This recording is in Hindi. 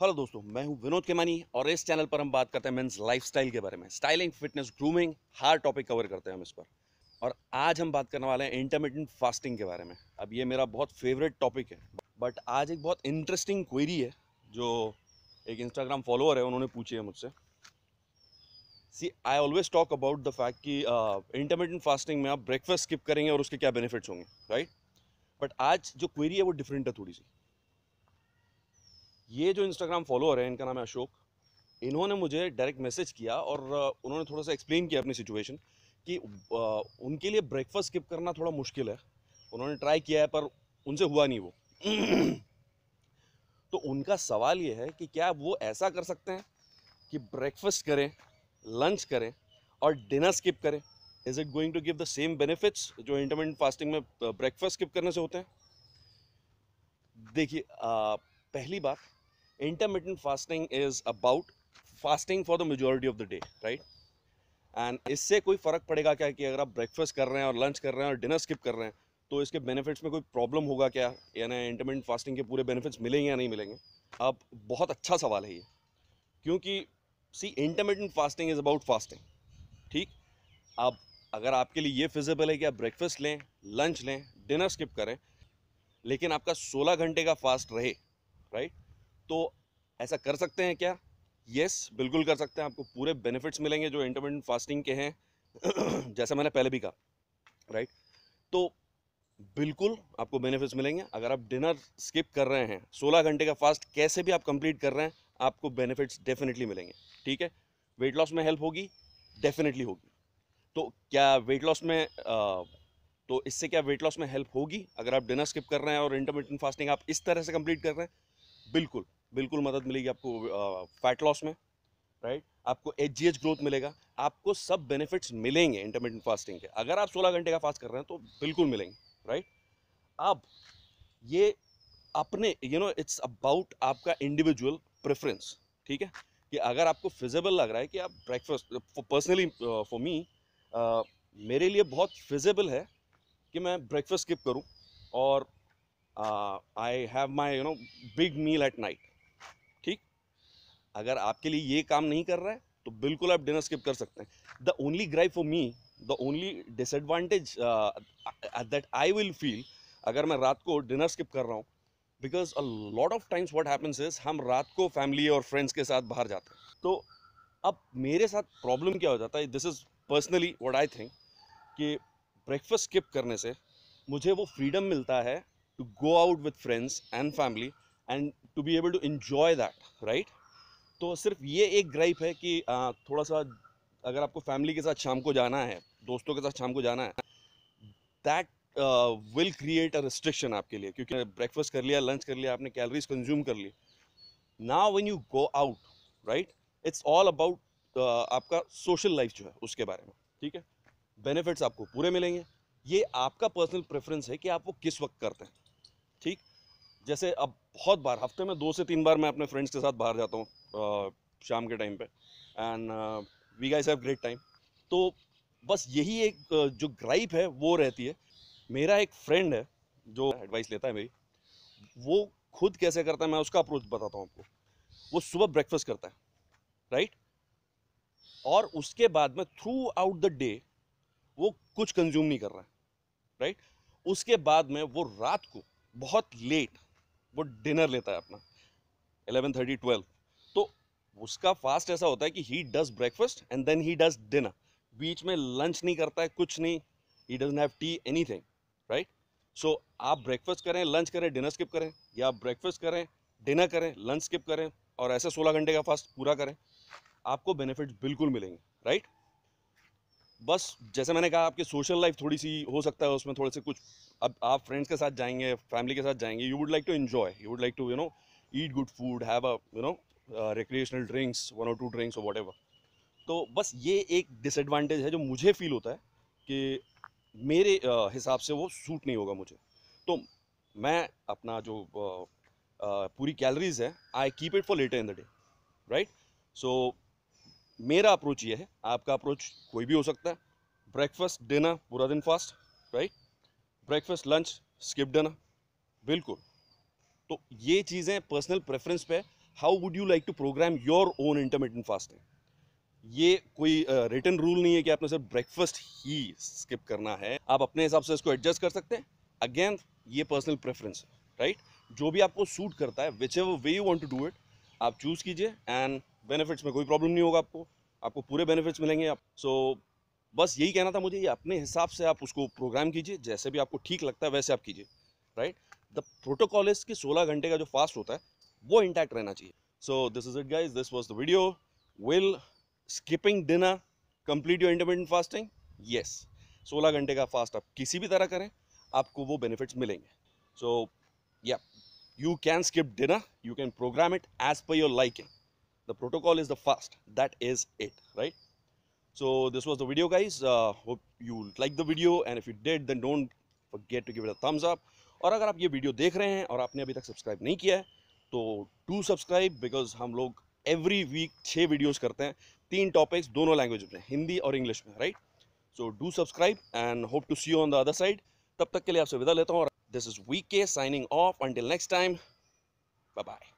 हेलो दोस्तों, मैं हूँ विनोद केमानी और इस चैनल पर हम बात करते हैं मेंस लाइफस्टाइल के बारे में। स्टाइलिंग फिटनेस ग्रूमिंग हर टॉपिक कवर करते हैं हम इस पर। और आज हम बात करने वाले हैं इंटरमीडियंट फास्टिंग के बारे में। अब ये मेरा बहुत फेवरेट टॉपिक है बट आज एक बहुत इंटरेस्टिंग क्वेरी है, जो एक इंस्टाग्राम फॉलोअर है, उन्होंने पूछी है मुझसे। See I always talk about the fact कि इंटरमीडियंट फास्टिंग में आप ब्रेकफास्ट स्किप करेंगे और उसके क्या बेनिफिट्स होंगे राइट बट आज जो क्वेरी है वो डिफरेंट है थोड़ी सी। ये जो इंस्टाग्राम फॉलोअर है, इनका नाम है अशोक। इन्होंने मुझे डायरेक्ट मैसेज किया और उन्होंने थोड़ा सा एक्सप्लेन किया अपनी सिचुएशन कि उनके लिए ब्रेकफास्ट स्किप करना थोड़ा मुश्किल है। उन्होंने ट्राई किया है, पर उनसे हुआ नहीं वो। तो उनका सवाल ये है कि क्या वो ऐसा कर सकते हैं कि ब्रेकफास्ट करें लंच करें और डिनर स्किप करें? Is it going to give the same benefits जो इंटरमीडियंट फास्टिंग में ब्रेकफास्ट स्किप करने से होते हैं? देखिए पहली बात intermittent fasting is about fasting for the majority of the day, right? And इससे कोई फ़र्क पड़ेगा क्या कि अगर आप ब्रेकफास्ट कर रहे हैं और लंच कर रहे हैं और डिनर स्किप कर रहे हैं तो इसके बेनिफिट्स में कोई प्रॉब्लम होगा क्या? यानी इंटरमीडियंट फास्टिंग के पूरे बेनिफिट्स मिलेंगे या नहीं मिलेंगे? अब बहुत अच्छा सवाल है ये। क्योंकि see intermittent fasting is about fasting ठीक? अब अगर आपके लिए ये फिजिबल है कि आप ब्रेकफास्ट लें लंच लें डिनर स्किप करें, लेकिन आपका 16 घंटे का फास्ट रहे राइट तो ऐसा कर सकते हैं क्या? यस yes, बिल्कुल कर सकते हैं। आपको पूरे बेनिफिट्स मिलेंगे जो इंटरमीडियंट फास्टिंग के हैं। जैसा मैंने पहले भी कहा राइट तो बिल्कुल आपको बेनिफिट्स मिलेंगे। अगर आप डिनर स्किप कर रहे हैं 16 घंटे का फास्ट कैसे भी आप कंप्लीट कर रहे हैं आपको बेनिफिट्स डेफिनेटली मिलेंगे। ठीक है? वेट लॉस में हेल्प होगी डेफिनेटली होगी। तो क्या वेट लॉस में आ, तो इससे क्या वेट लॉस में हेल्प होगी? अगर आप डिनर स्किप कर रहे हैं और इंटरमीडियंट फास्टिंग आप इस तरह से कंप्लीट कर रहे हैं बिल्कुल। बिल्कुल मदद मिलेगी आपको फैट लॉस में राइट आपको एचजीएच ग्रोथ मिलेगा, आपको सब बेनिफिट्स मिलेंगे इंटरमीडियंट फास्टिंग के। अगर आप 16 घंटे का फास्ट कर रहे हैं तो बिल्कुल मिलेंगे राइट अब ये अपने यू नो इट्स अबाउट आपका इंडिविजुअल प्रेफरेंस ठीक है? कि अगर आपको फिजिबल लग रहा है कि आप ब्रेकफास्ट पर्सनली फॉर मी मेरे लिए बहुत फिजिबल है कि मैं ब्रेकफास्ट स्किप करूँ और I have my you know big meal at night अगर आपके लिए ये काम नहीं कर रहा है तो बिल्कुल आप डिनर स्किप कर सकते हैं। The only gripe for me the only disadvantage that I will feel अगर मैं रात को डिनर स्किप कर रहा हूँ because a lot of times what happens is हम रात को फैमिली और फ्रेंड्स के साथ बाहर जाते हैं। तो अब मेरे साथ प्रॉब्लम क्या हो जाता है? This is personally what I think कि ब्रेकफास्ट स्किप करने से मुझे वो फ्रीडम मिलता है to go out with friends and family and to be able to enjoy that right तो सिर्फ़ ये एक ग्राइप है कि आ, थोड़ा सा अगर आपको फैमिली के साथ शाम को जाना है दोस्तों के साथ शाम को जाना है that will create a restriction आपके लिए क्योंकि ब्रेकफास्ट कर लिया लंच कर लिया आपने कैलोरीज कंज्यूम कर ली। ना when you go out right it's all about आपका सोशल लाइफ जो है उसके बारे में ठीक है? बेनिफिट्स आपको पूरे मिलेंगे। ये आपका पर्सनल प्रेफरेंस है कि आप वो किस वक्त करते हैं। जैसे अब बहुत बार, हफ़्ते में दो से तीन बार मैं अपने फ्रेंड्स के साथ बाहर जाता हूँ शाम के टाइम पे। And we guys have great time तो बस यही एक जो ग्राइप है, वो रहती है। मेरा एक फ्रेंड है, जो एडवाइस लेता है मेरी, वो खुद कैसे करता है, मैं उसका अप्रोच बताता हूँ आपको। वो सुबह ब्रेकफास्ट करता है राइट और उसके बाद में थ्रू आउट द डे वो कुछ कंज्यूम नहीं कर रहा है राइट उसके बाद में वो रात को बहुत लेट वो डिनर लेता है अपना एलेवन थर्टी ट्वेल्व तो उसका फास्ट ऐसा होता है कि he does breakfast and then he does dinner बीच में लंच नहीं करता है, कुछ नहीं he doesn't have tea anything right so आप ब्रेकफास्ट करें लंच करें डिनर स्किप करें, या आप ब्रेकफास्ट करें डिनर करें लंच स्किप करें और ऐसे सोलह घंटे का फास्ट पूरा करें, आपको बेनिफिट्स बिल्कुल मिलेंगे राइट बस जैसे मैंने कहा आपकी सोशल लाइफ थोड़ी सी हो सकता है उसमें थोड़े से कुछ अब आप फ्रेंड्स के साथ जाएँगे फैमिली के साथ जाएँगे you would like to enjoy you would like to you know eat good food have a you know recreational drinks one और टू ड्रिंक्स और वट तो बस ये एक डिसएडवांटेज है जो मुझे फील होता है कि मेरे uh, हिसाब से वो सूट नहीं होगा मुझे। तो मैं अपना जो uh, uh, पूरी कैलरीज है I keep it for later in the day right so मेरा अप्रोच ये है आपका अप्रोच कोई भी हो सकता है। ब्रेकफास्ट डिनर पूरा दिन fast right breakfast lunch skip dinner बिल्कुल। तो ये चीज़ें पर्सनल प्रेफरेंस पे how would you like to program your own intermittent fasting ये कोई रिटर्न uh, रूल नहीं है कि आपने सिर्फ़ ब्रेकफास्ट ही स्किप करना है। आप अपने हिसाब से इसको एडजस्ट कर सकते हैं। अगेन ये पर्सनल प्रेफरेंस है राइट जो भी आपको सूट करता है whichever way you want to do it आप चूज़ कीजिए। एंड बेनिफिट्स में कोई प्रॉब्लम नहीं होगा आपको। आपको पूरे बेनिफिट्स मिलेंगे आप। सो बस यही कहना था मुझे, ये अपने हिसाब से आप उसको प्रोग्राम कीजिए, जैसे भी आपको ठीक लगता है वैसे आप कीजिए राइट द प्रोटोकॉल इज़ कि 16 घंटे का जो फास्ट होता है, वो इंटैक्ट रहना चाहिए। So this is it guys this was the video will skipping dinner complete your intermittent fasting yes 16 घंटे का फास्ट आप किसी भी तरह करें, आपको वो बेनिफिट्स मिलेंगे। सो या you can skip dinner. You can program it as per your liking. The protocol is the fast that is it right? So this was the video guys. Uh, hope you like the video and if you did then don't forget to give it a thumbs up. और अगर आप ये वीडियो देख रहे हैं और आपने अभी तक सब्सक्राइब नहीं किया है तो टू सब्सक्राइब बिकॉज़ हम लोग एवरी वीक छः वीडियोस करते हैं। तीन टॉपिक्स दोनों लैंग्वेज में हिंदी और इंग्लिश में right so do subscribe and hope to see you on the other side तब तक के लिए आपसे विदा लेता हूँ और this is V K signing off until next time bye bye